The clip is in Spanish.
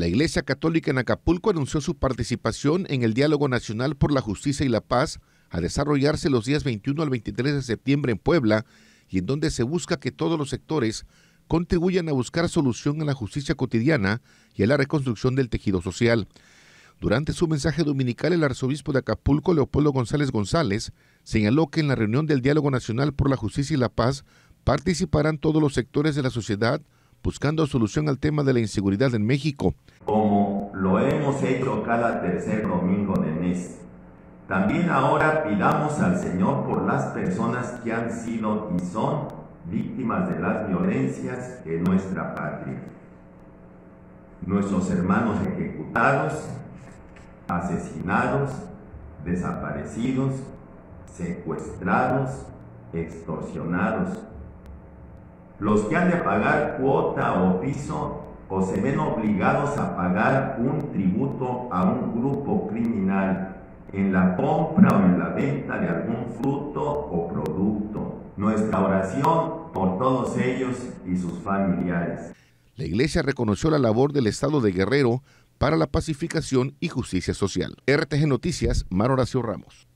La Iglesia Católica en Acapulco anunció su participación en el Diálogo Nacional por la Justicia y la Paz a desarrollarse los días 21 al 23 de septiembre en Puebla y en donde se busca que todos los sectores contribuyan a buscar solución a la justicia cotidiana y a la reconstrucción del tejido social. Durante su mensaje dominical, el arzobispo de Acapulco, Leopoldo González González, señaló que en la reunión del Diálogo Nacional por la Justicia y la Paz participarán todos los sectores de la sociedad buscando solución al tema de la inseguridad en México. Como lo hemos hecho cada tercer domingo de mes. También ahora pidamos al Señor por las personas que han sido y son víctimas de las violencias en nuestra patria. Nuestros hermanos ejecutados, asesinados, desaparecidos, secuestrados, extorsionados, los que han de pagar cuota o piso o se ven obligados a pagar un tributo a un grupo criminal en la compra o en la venta de algún fruto o producto. Nuestra oración por todos ellos y sus familiares. La Iglesia reconoció la labor del Estado de Guerrero para la pacificación y justicia social. RTG Noticias, Mar Horacio Ramos.